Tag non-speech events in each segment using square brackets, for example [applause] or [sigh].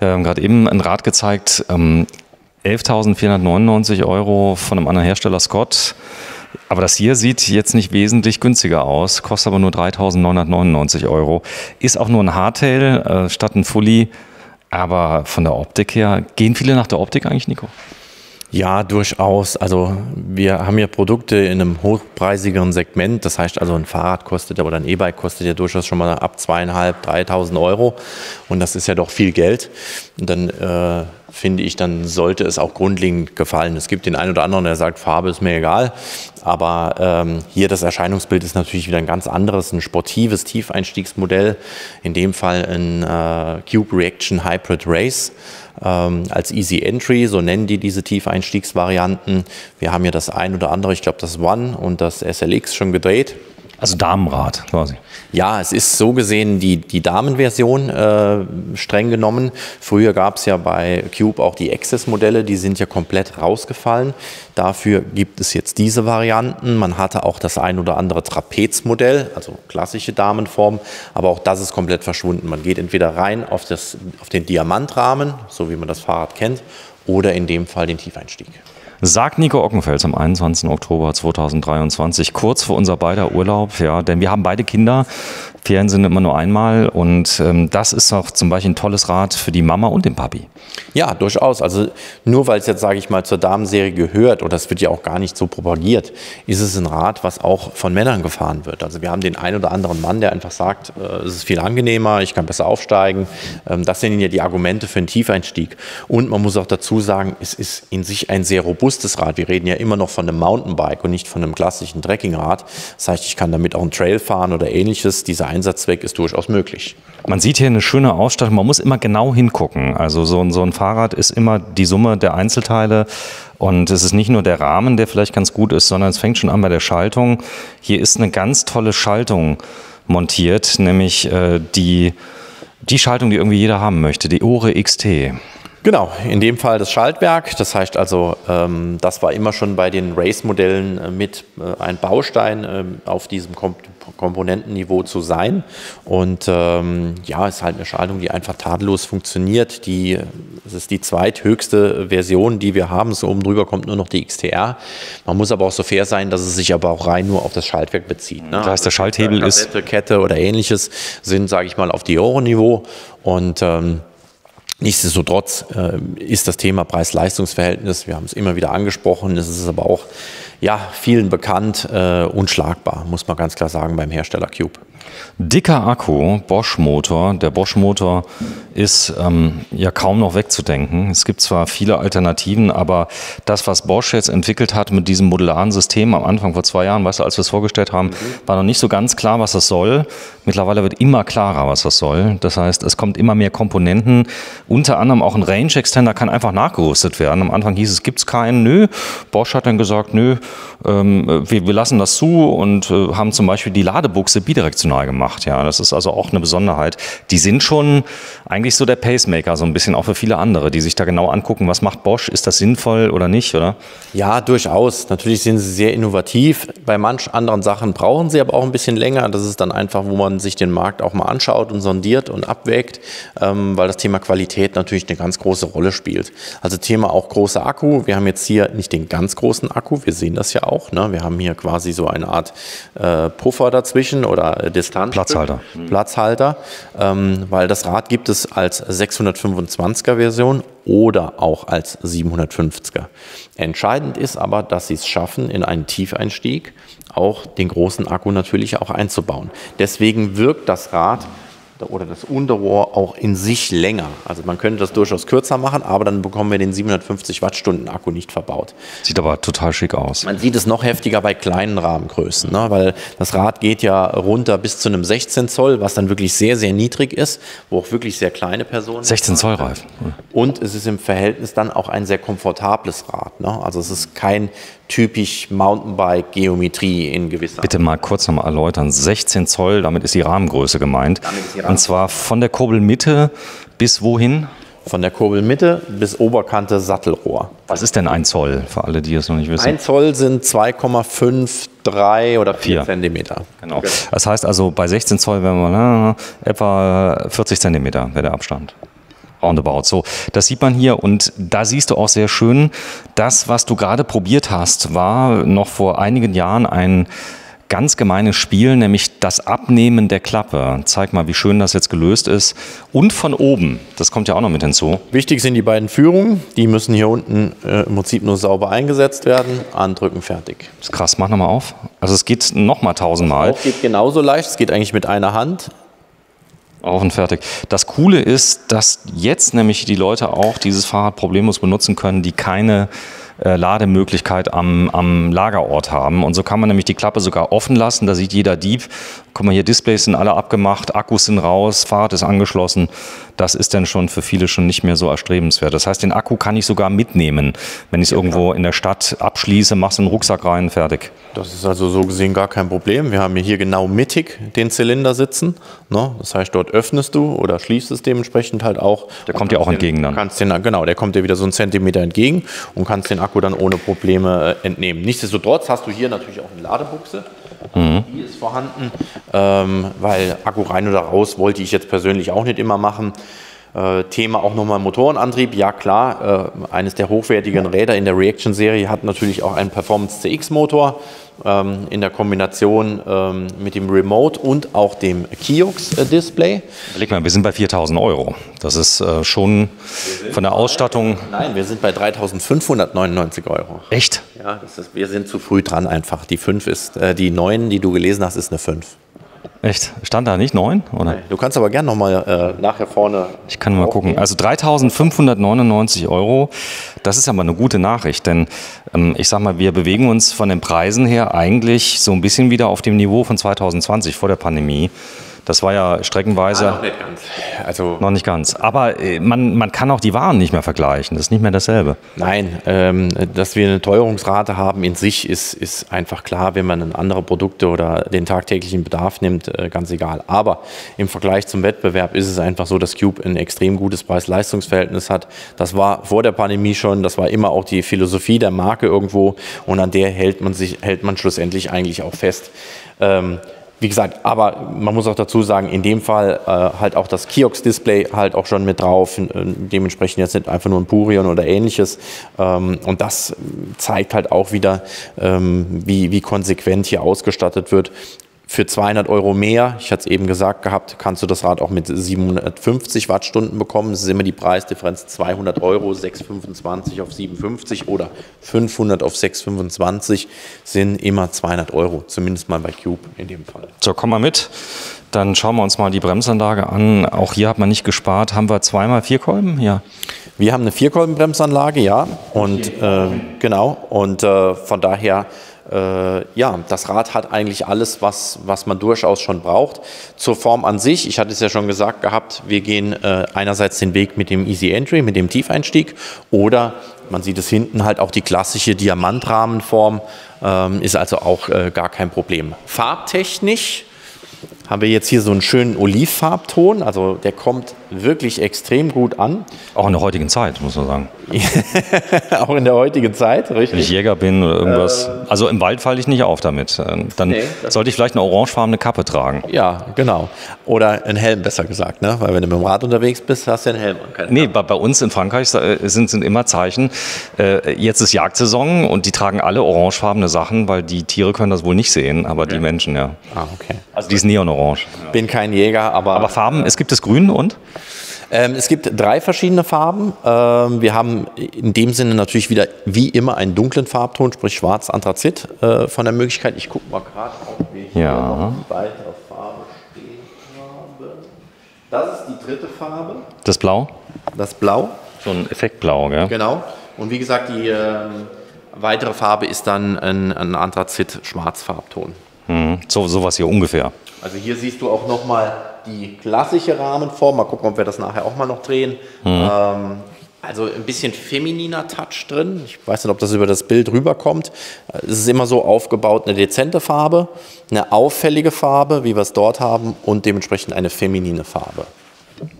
Wir gerade eben ein Rad gezeigt, ähm, 11.499 Euro von einem anderen Hersteller, Scott. Aber das hier sieht jetzt nicht wesentlich günstiger aus, kostet aber nur 3.999 Euro. Ist auch nur ein Hardtail äh, statt ein Fully. Aber von der Optik her, gehen viele nach der Optik eigentlich, Nico? Ja, durchaus. Also wir haben ja Produkte in einem hochpreisigeren Segment. Das heißt also ein Fahrrad kostet oder ein E-Bike kostet ja durchaus schon mal ab zweieinhalb, dreitausend Euro. Und das ist ja doch viel Geld. Und dann äh, finde ich, dann sollte es auch grundlegend gefallen. Es gibt den einen oder anderen, der sagt, Farbe ist mir egal. Aber ähm, hier das Erscheinungsbild ist natürlich wieder ein ganz anderes, ein sportives Tiefeinstiegsmodell. In dem Fall ein äh, Cube Reaction Hybrid Race ähm, als Easy Entry, so nennen die diese Tiefeinstiegsvarianten. Wir haben ja das ein oder andere, ich glaube das One und das SLX schon gedreht. Also Damenrad quasi. Ja, es ist so gesehen die, die Damenversion äh, streng genommen. Früher gab es ja bei Cube auch die Access-Modelle, die sind ja komplett rausgefallen. Dafür gibt es jetzt diese Varianten. Man hatte auch das ein oder andere Trapezmodell, also klassische Damenform, aber auch das ist komplett verschwunden. Man geht entweder rein auf, das, auf den Diamantrahmen, so wie man das Fahrrad kennt, oder in dem Fall den Tiefeinstieg. Sagt Nico Ockenfels am 21. Oktober 2023, kurz vor unser beider Urlaub, ja, denn wir haben beide Kinder. Ferien sind immer nur einmal und ähm, das ist auch zum Beispiel ein tolles Rad für die Mama und den Papi. Ja, durchaus. Also nur weil es jetzt, sage ich mal, zur Damenserie gehört oder es wird ja auch gar nicht so propagiert, ist es ein Rad, was auch von Männern gefahren wird. Also wir haben den einen oder anderen Mann, der einfach sagt, äh, es ist viel angenehmer, ich kann besser aufsteigen. Ähm, das sind ja die Argumente für einen Tiefeinstieg. Und man muss auch dazu sagen, es ist in sich ein sehr robustes Rad. Wir reden ja immer noch von einem Mountainbike und nicht von einem klassischen Trekkingrad. Das heißt, ich kann damit auch einen Trail fahren oder ähnliches. Dieser Einsatzzweck ist durchaus möglich. Man sieht hier eine schöne Ausstattung. Man muss immer genau hingucken. Also so, ein, so ein Fahrrad ist immer die Summe der Einzelteile. Und es ist nicht nur der Rahmen, der vielleicht ganz gut ist, sondern es fängt schon an bei der Schaltung. Hier ist eine ganz tolle Schaltung montiert, nämlich äh, die, die Schaltung, die irgendwie jeder haben möchte, die Ore XT. Genau, in dem Fall das Schaltwerk. Das heißt also, ähm, das war immer schon bei den Race-Modellen äh, mit äh, ein Baustein äh, auf diesem Kom Komponentenniveau zu sein. Und ähm, ja, es ist halt eine Schaltung, die einfach tadellos funktioniert. Die, es ist die zweithöchste Version, die wir haben. So oben drüber kommt nur noch die XTR. Man muss aber auch so fair sein, dass es sich aber auch rein nur auf das Schaltwerk bezieht. Ne? Das heißt, der Schalthebel ist. Kette oder ähnliches sind, sage ich mal, auf Dioro-Niveau. Und ähm, Nichtsdestotrotz äh, ist das Thema Preis-Leistungs-Verhältnis, wir haben es immer wieder angesprochen, es ist aber auch ja, vielen bekannt, äh, unschlagbar, muss man ganz klar sagen beim Hersteller Cube. Dicker Akku, Bosch-Motor. Der Bosch-Motor ist ähm, ja kaum noch wegzudenken. Es gibt zwar viele Alternativen, aber das, was Bosch jetzt entwickelt hat mit diesem modularen System am Anfang vor zwei Jahren, weißt du, als wir es vorgestellt haben, mhm. war noch nicht so ganz klar, was das soll. Mittlerweile wird immer klarer, was das soll. Das heißt, es kommt immer mehr Komponenten. Unter anderem auch ein Range Extender kann einfach nachgerüstet werden. Am Anfang hieß es, gibt es keinen. Nö. Bosch hat dann gesagt, nö, ähm, wir, wir, lassen das zu und äh, haben zum Beispiel die Ladebuchse bidirektional gemacht. Ja, das ist also auch eine Besonderheit. Die sind schon eigentlich so der Pacemaker, so ein bisschen auch für viele andere, die sich da genau angucken, was macht Bosch, ist das sinnvoll oder nicht, oder? Ja, durchaus. Natürlich sind sie sehr innovativ. Bei manch anderen Sachen brauchen sie aber auch ein bisschen länger. Das ist dann einfach, wo man sich den Markt auch mal anschaut und sondiert und abwägt, ähm, weil das Thema Qualität natürlich eine ganz große Rolle spielt. Also Thema auch großer Akku. Wir haben jetzt hier nicht den ganz großen Akku, wir sehen das ja auch. Ne? Wir haben hier quasi so eine Art äh, Puffer dazwischen oder Distanz. Platzhalter. Platzhalter, ähm, weil das Rad gibt es als 625er Version oder auch als 750er. Entscheidend ist aber, dass sie es schaffen, in einen Tiefeinstieg auch den großen Akku natürlich auch einzubauen. Deswegen wirkt das Rad oder das Unterrohr auch in sich länger. Also man könnte das durchaus kürzer machen, aber dann bekommen wir den 750 Wattstunden Akku nicht verbaut. Sieht aber total schick aus. Man sieht es noch heftiger bei kleinen Rahmengrößen, ne? weil das Rad geht ja runter bis zu einem 16 Zoll, was dann wirklich sehr, sehr niedrig ist, wo auch wirklich sehr kleine Personen. 16 Zoll Reifen. Und es ist im Verhältnis dann auch ein sehr komfortables Rad. Ne? Also es ist kein typisch Mountainbike-Geometrie in gewisser Bitte mal kurz nochmal erläutern. 16 Zoll, damit ist die Rahmengröße gemeint. Die Rahmengröße. Und zwar von der Kurbelmitte bis wohin? Von der Kurbelmitte bis Oberkante Sattelrohr. Was ist denn ein Zoll, für alle, die es noch nicht wissen? Ein Zoll sind 2,5, 3 oder 4 Zentimeter. Genau. Das heißt also, bei 16 Zoll wären wir na, etwa 40 Zentimeter wäre der Abstand. Roundabout. So, das sieht man hier und da siehst du auch sehr schön, das, was du gerade probiert hast, war noch vor einigen Jahren ein ganz gemeines Spiel, nämlich das Abnehmen der Klappe. Zeig mal, wie schön das jetzt gelöst ist. Und von oben, das kommt ja auch noch mit hinzu. Wichtig sind die beiden Führungen. Die müssen hier unten äh, im Prinzip nur sauber eingesetzt werden. Andrücken, fertig. Das ist krass, mach nochmal auf. Also es geht nochmal tausendmal. Das geht genauso leicht. Es geht eigentlich mit einer Hand. Auf und fertig. Das Coole ist, dass jetzt nämlich die Leute auch dieses Fahrrad problemlos benutzen können, die keine äh, Lademöglichkeit am, am Lagerort haben. Und so kann man nämlich die Klappe sogar offen lassen. Da sieht jeder Dieb. Guck mal hier, Displays sind alle abgemacht, Akkus sind raus, Fahrrad ist angeschlossen. Das ist dann schon für viele schon nicht mehr so erstrebenswert. Das heißt, den Akku kann ich sogar mitnehmen. Wenn ich es ja, irgendwo in der Stadt abschließe, mach's in den Rucksack rein, fertig. Das ist also so gesehen gar kein Problem. Wir haben hier genau mittig den Zylinder sitzen. Ne? Das heißt, dort öffnest du oder schließt es dementsprechend halt auch. Der kommt dir auch entgegen dann. Kannst den, genau, der kommt dir wieder so einen Zentimeter entgegen und kannst den Akku dann ohne Probleme äh, entnehmen. Nichtsdestotrotz hast du hier natürlich auch eine Ladebuchse. Mhm. Die ist vorhanden, ähm, weil Akku rein oder raus wollte ich jetzt persönlich auch nicht immer machen. Äh, Thema auch nochmal Motorenantrieb. Ja klar, äh, eines der hochwertigen Räder in der Reaction-Serie hat natürlich auch einen Performance CX-Motor ähm, in der Kombination ähm, mit dem Remote und auch dem Kiox-Display. Überleg mal, wir sind bei 4000 Euro. Das ist äh, schon von der Ausstattung. Nein, wir sind bei 3599 Euro. Echt? Ja, ist, wir sind zu früh dran einfach. Die 5 ist, die 9, die du gelesen hast, ist eine 5. Echt? Stand da nicht 9? Oder? Du kannst aber gerne nochmal äh, nachher vorne. Ich kann mal gucken. Also 3599 Euro, das ist aber eine gute Nachricht, denn ähm, ich sag mal, wir bewegen uns von den Preisen her eigentlich so ein bisschen wieder auf dem Niveau von 2020 vor der Pandemie. Das war ja streckenweise. Ah, noch nicht ganz. Also noch nicht ganz. Aber äh, man, man kann auch die Waren nicht mehr vergleichen. Das ist nicht mehr dasselbe. Nein, ähm, dass wir eine Teuerungsrate haben in sich ist, ist einfach klar, wenn man andere Produkte oder den tagtäglichen Bedarf nimmt, äh, ganz egal. Aber im Vergleich zum Wettbewerb ist es einfach so, dass Cube ein extrem gutes Preis-Leistungs-Verhältnis hat. Das war vor der Pandemie schon, das war immer auch die Philosophie der Marke irgendwo und an der hält man sich, hält man schlussendlich eigentlich auch fest. Ähm, wie gesagt, aber man muss auch dazu sagen, in dem Fall äh, halt auch das Kiox-Display halt auch schon mit drauf, dementsprechend jetzt nicht einfach nur ein Purion oder ähnliches. Ähm, und das zeigt halt auch wieder, ähm, wie, wie konsequent hier ausgestattet wird für 200 Euro mehr, ich hatte es eben gesagt gehabt, kannst du das Rad auch mit 750 Wattstunden bekommen. Das ist immer die Preisdifferenz 200 Euro, 625 auf 750 oder 500 auf 625 sind immer 200 Euro, zumindest mal bei Cube in dem Fall. So, komm mal mit. Dann schauen wir uns mal die Bremsanlage an. Auch hier hat man nicht gespart. Haben wir zweimal vier Kolben? Ja. Wir haben eine Vierkolbenbremsanlage, ja. Und äh, genau. Und äh, von daher ja, das Rad hat eigentlich alles, was, was man durchaus schon braucht. Zur Form an sich, ich hatte es ja schon gesagt gehabt, wir gehen äh, einerseits den Weg mit dem Easy Entry, mit dem Tiefeinstieg oder man sieht es hinten halt auch die klassische Diamantrahmenform, ähm, ist also auch äh, gar kein Problem. Farbtechnisch haben wir jetzt hier so einen schönen Olivfarbton, also der kommt wirklich extrem gut an. Auch in der heutigen Zeit, muss man sagen. [laughs] auch in der heutigen Zeit, richtig. Wenn ich Jäger bin oder irgendwas. Äh, also im Wald falle ich nicht auf damit. Äh, dann nee, sollte ich vielleicht eine orangefarbene Kappe tragen. Ja, genau. Oder einen Helm, besser gesagt. Ne? Weil wenn du mit dem Rad unterwegs bist, hast du einen Helm. Keine nee, bei, bei, uns in Frankreich äh, sind, sind immer Zeichen. Äh, jetzt ist Jagdsaison und die tragen alle orangefarbene Sachen, weil die Tiere können das wohl nicht sehen, aber okay. die Menschen ja. Ah, okay. Also die ist neonorange. Bin kein Jäger, aber... Aber Farben, es gibt es grün und? Ähm, es gibt drei verschiedene Farben. Ähm, wir haben in dem Sinne natürlich wieder wie immer einen dunklen Farbton, sprich schwarz Anthrazit äh, von der Möglichkeit. Ich gucke mal gerade, ob wir hier ja. noch die weitere Farbe stehen haben. Das ist die dritte Farbe. Das Blau? Das Blau. So ein Effektblau, gell? Genau. Und wie gesagt, die äh, weitere Farbe ist dann ein, ein Anthrazit-Schwarzfarbton. Mhm. So sowas hier ungefähr. Also hier siehst du auch nochmal die klassische Rahmenform. Mal gucken, ob wir das nachher auch mal noch drehen. Mhm. Ähm, also ein bisschen femininer Touch drin. Ich weiß nicht, ob das über das Bild rüberkommt. Es ist immer so aufgebaut, eine dezente Farbe, eine auffällige Farbe, wie wir es dort haben, und dementsprechend eine feminine Farbe.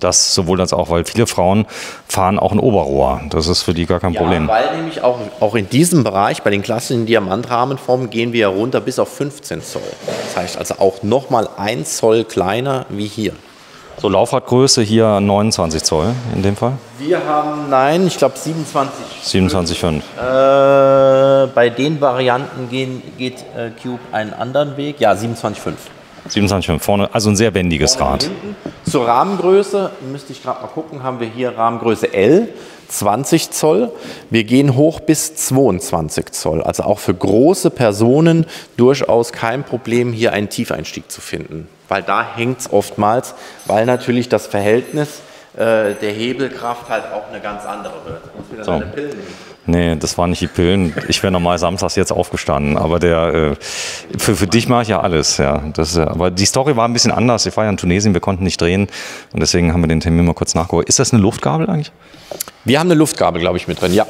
Das sowohl als auch, weil viele Frauen fahren auch ein Oberrohr. Das ist für die gar kein ja, Problem. Weil nämlich auch, auch in diesem Bereich, bei den klassischen Diamantrahmenformen, gehen wir runter bis auf 15 Zoll. Das heißt also auch nochmal ein Zoll kleiner wie hier. So Laufradgröße hier 29 Zoll in dem Fall? Wir haben, nein, ich glaube 27. 27,5. Äh, bei den Varianten gehen, geht äh, Cube einen anderen Weg. Ja, 27,5. 27,5 vorne, also ein sehr wendiges Rad. Zur Rahmengröße müsste ich gerade mal gucken, haben wir hier Rahmengröße L, 20 Zoll. Wir gehen hoch bis 22 Zoll. Also auch für große Personen durchaus kein Problem, hier einen Tiefeinstieg zu finden. Weil da hängt es oftmals, weil natürlich das Verhältnis äh, der Hebelkraft halt auch eine ganz andere wird. So. Nee, das waren nicht die Pillen. Ich wäre normal samstags jetzt aufgestanden, aber der äh, für, für dich mache ich ja alles, ja. Das, äh, aber die Story war ein bisschen anders. Ich war ja in Tunesien, wir konnten nicht drehen und deswegen haben wir den Termin mal kurz nachgeholt. Ist das eine Luftgabel eigentlich? Wir haben eine Luftgabel, glaube ich, mit drin, ja.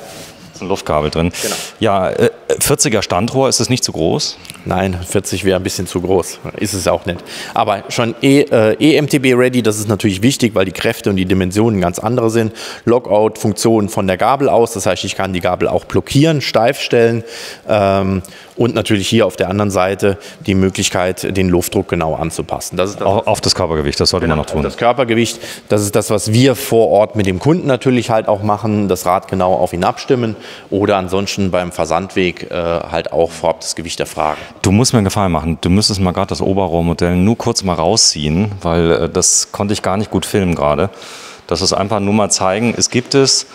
Ein Luftkabel drin. Genau. Ja, äh, 40er Standrohr, ist das nicht zu groß? Nein, 40 wäre ein bisschen zu groß. Ist es auch nicht. Aber schon e, äh, EMTB ready, das ist natürlich wichtig, weil die Kräfte und die Dimensionen ganz andere sind. Lockout-Funktion von der Gabel aus, das heißt, ich kann die Gabel auch blockieren, steif stellen. Ähm, und natürlich hier auf der anderen Seite die Möglichkeit, den Luftdruck genau anzupassen. Das ist das, auf das Körpergewicht, das sollte genau, man noch tun. Das Körpergewicht, das ist das, was wir vor Ort mit dem Kunden natürlich halt auch machen, das Rad genau auf ihn abstimmen oder ansonsten beim Versandweg äh, halt auch vorab das Gewicht erfragen. Du musst mir einen Gefallen machen, du müsstest mal gerade das Oberrohrmodell nur kurz mal rausziehen, weil äh, das konnte ich gar nicht gut filmen gerade. Das ist einfach nur mal zeigen, es gibt es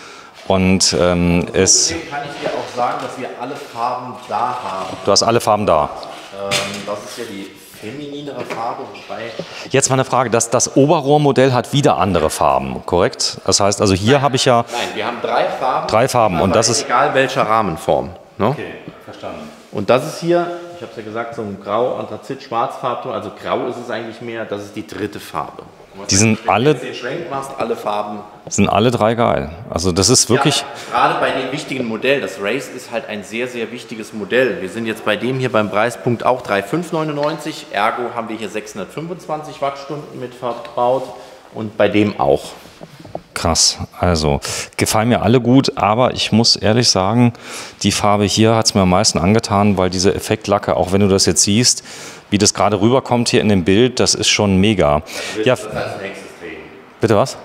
und ähm, es... Kann ich dir auch sagen, dass wir alle Farben da haben. Du hast alle Farben da. Ähm, das ist ja die femininere Farbe, wobei... Jetzt mal eine Frage, das, das Oberrohrmodell hat wieder andere Farben, korrekt? Das heißt, also hier habe ich ja... Nein, wir haben drei Farben. Drei Farben und das ist... Egal welcher Rahmenform. Ne? Okay, verstanden. Und das ist hier, ich habe es ja gesagt, so ein Grau, Anthrazit, Schwarzfarbton. Also Grau ist es eigentlich mehr, das ist die dritte Farbe. Die sind alle. den machst, alle Farben. Sind alle drei geil. Also das ist wirklich. Ja, gerade bei dem wichtigen Modell. Das Race ist halt ein sehr, sehr wichtiges Modell. Wir sind jetzt bei dem hier beim Preispunkt auch 3,599. Ergo haben wir hier 625 Wattstunden mit verbaut und bei dem auch. Krass. Also gefallen mir alle gut, aber ich muss ehrlich sagen, die Farbe hier hat es mir am meisten angetan, weil diese Effektlacke, auch wenn du das jetzt siehst, wie das gerade rüberkommt hier in dem Bild, das ist schon mega. Ja, bitte was?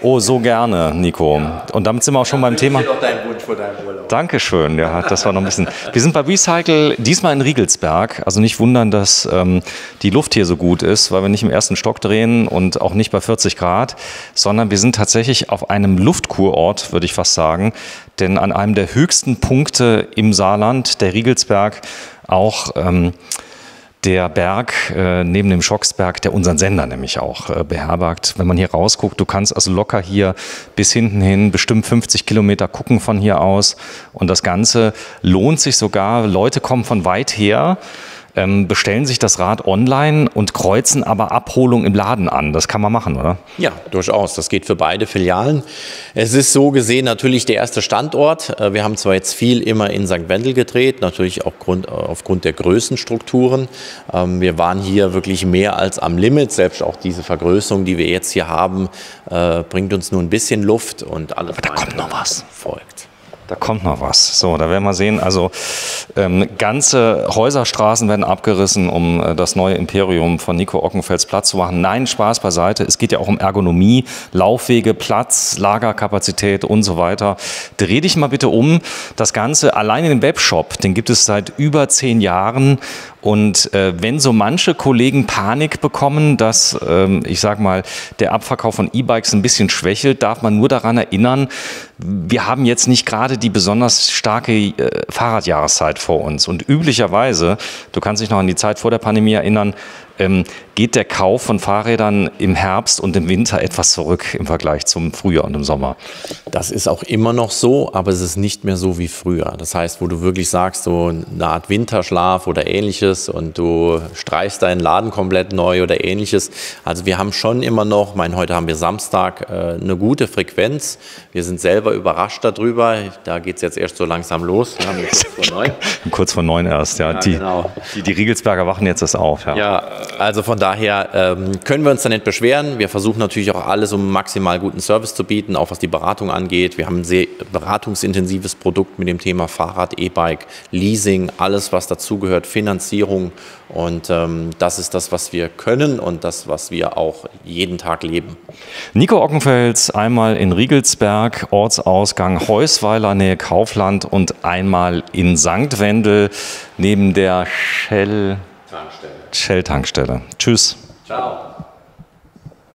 Oh, so gerne, Nico. Ja. Und damit sind wir auch schon ja, beim Thema. Doch deinen Wunsch vor deinem Urlaub. Dankeschön, ja, das war noch ein bisschen. Wir sind bei Recycle, diesmal in Riegelsberg. Also nicht wundern, dass ähm, die Luft hier so gut ist, weil wir nicht im ersten Stock drehen und auch nicht bei 40 Grad, sondern wir sind tatsächlich auf einem Luftkurort, würde ich fast sagen. Denn an einem der höchsten Punkte im Saarland, der Riegelsberg, auch. Ähm, der Berg äh, neben dem Schocksberg, der unseren Sender nämlich auch äh, beherbergt. Wenn man hier rausguckt, du kannst also locker hier bis hinten hin bestimmt 50 Kilometer gucken von hier aus. Und das Ganze lohnt sich sogar. Leute kommen von weit her ähm, bestellen sich das Rad online und kreuzen aber Abholung im Laden an. Das kann man machen, oder? Ja, durchaus. Das geht für beide Filialen. Es ist so gesehen natürlich der erste Standort. Äh, wir haben zwar jetzt viel immer in St. Wendel gedreht, natürlich auch Grund, äh, aufgrund der Größenstrukturen. Ähm, wir waren hier wirklich mehr als am Limit. Selbst auch diese Vergrößerung, die wir jetzt hier haben, äh, bringt uns nur ein bisschen Luft und alles. Aber da kommt noch was. Folgt. Da kommt noch was. So, da werden wir sehen. Also ähm, ganze Häuserstraßen werden abgerissen, um äh, das neue Imperium von Nico Ockenfels Platz zu machen. Nein, Spaß beiseite. Es geht ja auch um Ergonomie, Laufwege, Platz, Lagerkapazität und so weiter. Dreh dich mal bitte um. Das Ganze allein in dem Webshop, den gibt es seit über zehn Jahren und äh, wenn so manche Kollegen Panik bekommen, dass, ähm, ich sag mal, der Abverkauf von E-Bikes ein bisschen schwächelt, darf man nur daran erinnern, wir haben jetzt nicht gerade die besonders starke äh, Fahrradjahreszeit vor uns. Und üblicherweise, du kannst dich noch an die Zeit vor der Pandemie erinnern, ähm, geht der Kauf von Fahrrädern im Herbst und im Winter etwas zurück im Vergleich zum Frühjahr und im Sommer. Das ist auch immer noch so, aber es ist nicht mehr so wie früher. Das heißt, wo du wirklich sagst, so eine Art Winterschlaf oder ähnliches und du streichst deinen Laden komplett neu oder ähnliches. Also wir haben schon immer noch, mein, heute haben wir Samstag, äh, eine gute Frequenz. Wir sind selber überrascht darüber. Da geht es jetzt erst so langsam los. Wir haben kurz vor neun. [laughs] kurz vor neun erst, ja. ja die, genau. die, die Riegelsberger wachen jetzt das auf. Ja, ja Also von daher ähm, können wir uns da nicht beschweren. Wir versuchen natürlich auch alles, um maximal guten Service zu bieten, auch was die Beratung angeht. Wir haben ein sehr beratungsintensives Produkt mit dem Thema Fahrrad, E-Bike, Leasing, alles, was dazugehört, Finanzierung. Und ähm, das ist das, was wir können und das, was wir auch jeden Tag leben. Nico Ockenfels einmal in Riegelsberg, Ortsausgang Heusweiler, Nähe Kaufland und einmal in St. Wendel neben der Shell. Tankstelle. Shell-Tankstelle. Tschüss. Ciao.